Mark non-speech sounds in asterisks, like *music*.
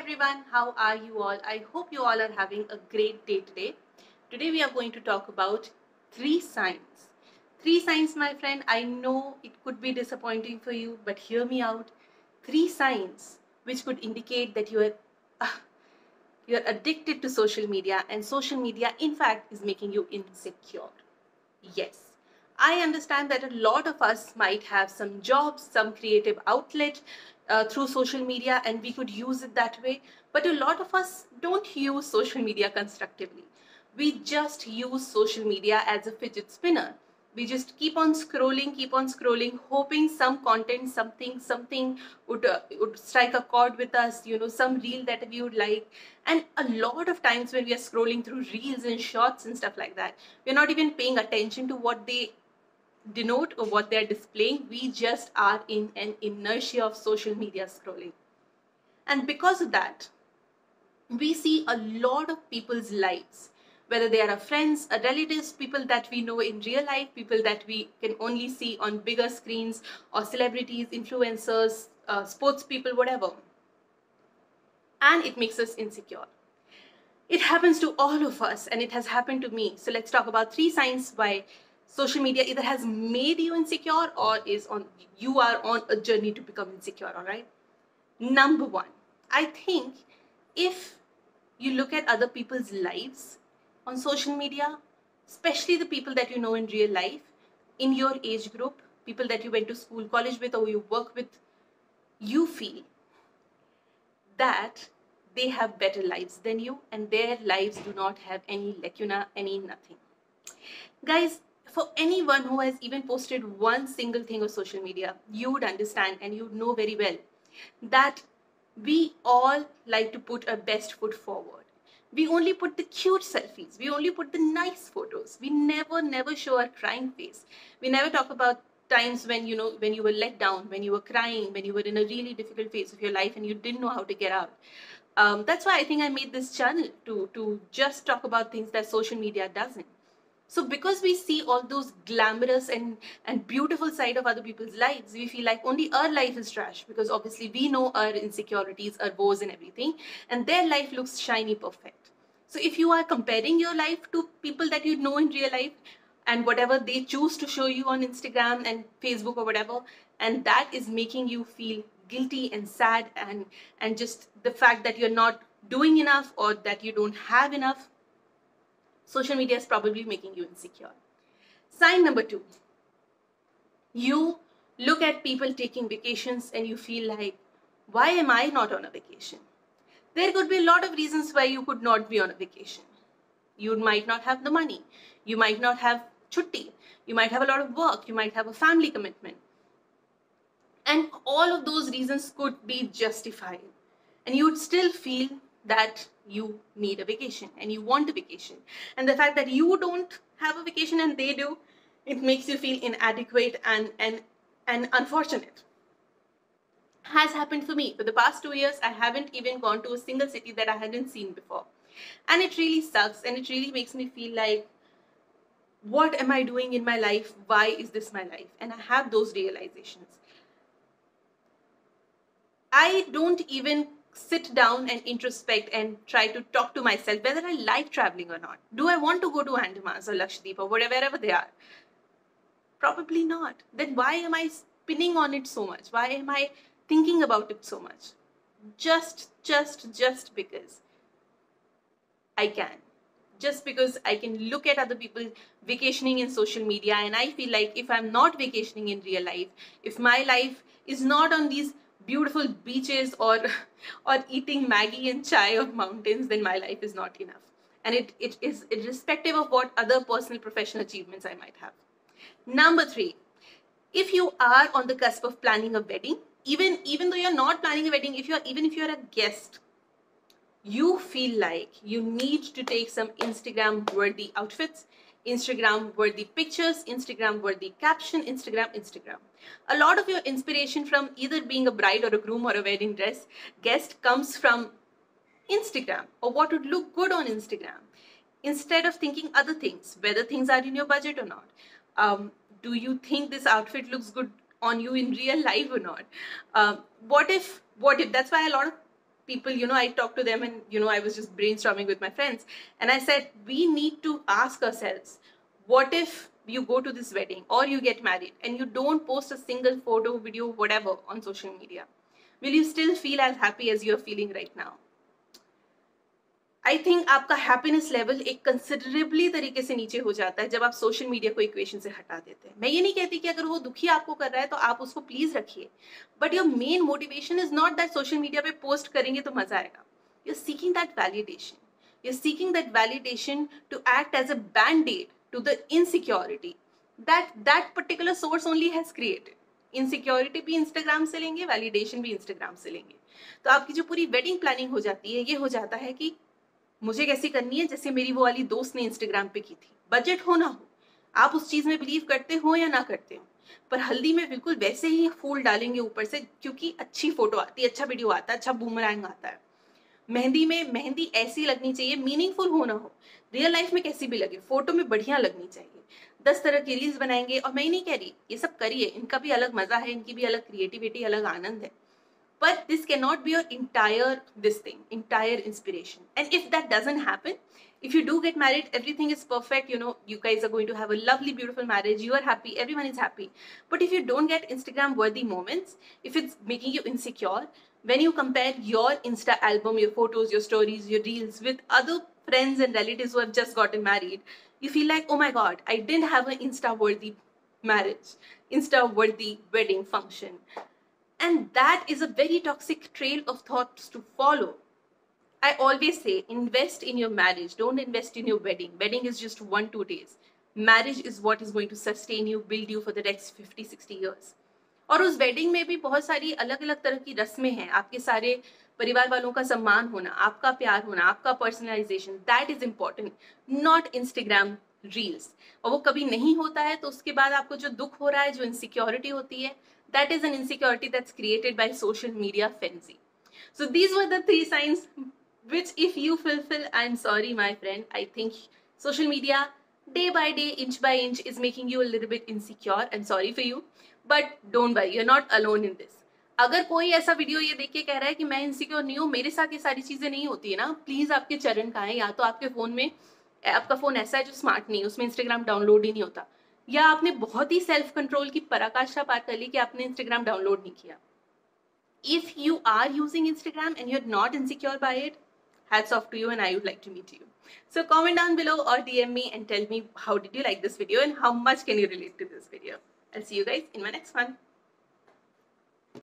everyone, how are you all? I hope you all are having a great day today. Today we are going to talk about three signs. Three signs, my friend. I know it could be disappointing for you, but hear me out. Three signs which could indicate that you are uh, you are addicted to social media and social media in fact is making you insecure. Yes. I understand that a lot of us might have some jobs, some creative outlet, uh, through social media and we could use it that way. But a lot of us don't use social media constructively. We just use social media as a fidget spinner. We just keep on scrolling, keep on scrolling, hoping some content, something, something would uh, would strike a chord with us. You know, some reel that we would like. And a lot of times when we are scrolling through reels and shorts and stuff like that, we're not even paying attention to what they denote or what they're displaying. We just are in an inertia of social media scrolling. And because of that, we see a lot of people's lives, whether they are our friends, our relatives, people that we know in real life, people that we can only see on bigger screens, or celebrities, influencers, uh, sports people, whatever. And it makes us insecure. It happens to all of us, and it has happened to me. So let's talk about three signs why social media either has made you insecure or is on you are on a journey to become insecure all right? Number one i think if you look at other people's lives on social media especially the people that you know in real life in your age group people that you went to school college with or you work with you feel that they have better lives than you and their lives do not have any lacuna any nothing. Guys for anyone who has even posted one single thing on social media, you would understand and you would know very well that we all like to put our best foot forward. We only put the cute selfies. We only put the nice photos. We never, never show our crying face. We never talk about times when you know when you were let down, when you were crying, when you were in a really difficult phase of your life and you didn't know how to get out. Um, that's why I think I made this channel to to just talk about things that social media doesn't so because we see all those glamorous and, and beautiful side of other people's lives, we feel like only our life is trash because obviously we know our insecurities, our woes and everything, and their life looks shiny perfect. So if you are comparing your life to people that you know in real life and whatever they choose to show you on Instagram and Facebook or whatever, and that is making you feel guilty and sad and and just the fact that you're not doing enough or that you don't have enough social media is probably making you insecure. Sign number two you look at people taking vacations and you feel like, why am I not on a vacation? There could be a lot of reasons why you could not be on a vacation. You might not have the money. You might not have chutti. You might have a lot of work. You might have a family commitment. And all of those reasons could be justified. And you would still feel that you need a vacation and you want a vacation. And the fact that you don't have a vacation and they do, it makes you feel inadequate and, and, and unfortunate. Has happened for me. For the past two years, I haven't even gone to a single city that I hadn't seen before. And it really sucks and it really makes me feel like, what am I doing in my life? Why is this my life? And I have those realizations. I don't even sit down and introspect and try to talk to myself whether I like traveling or not. Do I want to go to Andamans or Lakshadweep or wherever they are? Probably not. Then why am I spinning on it so much? Why am I thinking about it so much? Just, just, just because I can. Just because I can look at other people vacationing in social media and I feel like if I'm not vacationing in real life, if my life is not on these beautiful beaches or *laughs* or eating Maggi and chai of mountains, then my life is not enough. And it, it is irrespective of what other personal professional achievements I might have. Number three, if you are on the cusp of planning a wedding, even even though you're not planning a wedding, if you're even if you're a guest, you feel like you need to take some Instagram worthy outfits Instagram worthy pictures, Instagram worthy caption, Instagram, Instagram. A lot of your inspiration from either being a bride or a groom or a wedding dress guest comes from Instagram or what would look good on Instagram instead of thinking other things, whether things are in your budget or not. Um, do you think this outfit looks good on you in real life or not? Um, what if, what if, that's why a lot of people you know i talked to them and you know i was just brainstorming with my friends and i said we need to ask ourselves what if you go to this wedding or you get married and you don't post a single photo, video, whatever on social media, will you still feel as happy as you're feeling right now? I think आपका happiness level एक considerably तरीके से नीचे हो जाता है जब आप सोशल मीडिया को इक्वेशन से हटा देते हैं। मैं ये नहीं कहती कि अगर वो दुखी आपको कर रहा है तो आप उसको प्लीज़ रखिए। But your main motivation is not that social media पे पोस्ट करेंगे तो मज़ा आएगा। You are seeking that validation you are seeking that validation to act as a band banded to the insecurity that that particular source only has created insecurity भी Instagram से लेंगे validation भी Instagram से लेंगे। तो आपकी जो पूरी वेडिंग प्लानिंग हो जाती है, ये हो जाता है कि मुझे कैसी करनी है, जैसे मेरी वो वाली दोस्त ने इंस्टाग्राम पे की थी। बजट हो ना हो, आप उस चीज़ में बिलीव करते हो या ना करते हो। पर हल्दी में बिल्कुल वैसे ही फूल डालेंगे ऊपर से, क्योंकि अच्छी फ़ोटो आती है अच्छा वीडियो आता है अच्छा बूमरैंग आता है। मेहंदी में मेहंदी ऐसी लगनी चाहिए मीनिंगफुल होना हो। रियल लाइफ में कैसी भी लगे फ़ोटो में बढ़िया लगनी चाहिए। दस तरह की रील्स बनाएँगे और मैं ही नहीं कह रही, ये सब करिए, इनका भी अलग मज़ा है, इनकी भी अलग क्रिएटिविटी अलग आनंद है। But this cannot be your entire, this thing, entire inspiration. And if that doesn't happen if you do get married everything is perfect you know you guys are going to have a lovely beautiful marriage you are happy everyone is happy but if you don't get instagram worthy moments if it's making you insecure when you compare your insta album your photos your stories your reels with other friends and relatives who have just gotten married you feel like oh my god i didn't have an insta worthy marriage insta worthy wedding function and that is a very toxic trail of thoughts to follow. I always say, invest in your marriage. Don't invest in your wedding. Wedding is just one, two days. Marriage is what is going to sustain you, build you for the next 50, 60 years. और उस wedding में भी बहुत सारी अलग अलग तरह की रस्में हैं आपके सारे परिवार वालों का सम्मान होना आपका प्यार होना आपका personalization that is important not Instagram reels और वो कभी नहीं होता है तो उसके बाद आपको जो दुख हो रहा है जो इनसिक्योरिटी होती है that is an insecurity that's created by social media fancy so these were the three science which if you fulfill, i'm sorry, my friend, i think social media day by day, inch by inch is making you a little bit insecure. I'm sorry for you, but don't worry, you're not alone in this. अगर कोई ऐसा video ये देख के कह रहा है कि मैं इनसिक्योर नहीं हूँ, मेरे साथ ये सारी चीज़ें नहीं होती है ना प्लीज़ आपके चरण का है? या तो आपके फ़ोन में, आपका फ़ोन ऐसा है जो स्मार्ट नहीं है, उसमें इंस्टाग्राम डाउनलोड ही नहीं होता। या आपने बहुत ही सेल्फ कंट्रोल की पराकाष्ठा पार कर ली कि आपने इंस्टाग्राम डाउनलोड नहीं किया। If you are using Instagram and you are not insecure by it hats off to you and I would like to meet you. So comment down below or DM me and tell me how did you like this video and how much can you relate to this video. I'll see you guys in my next one.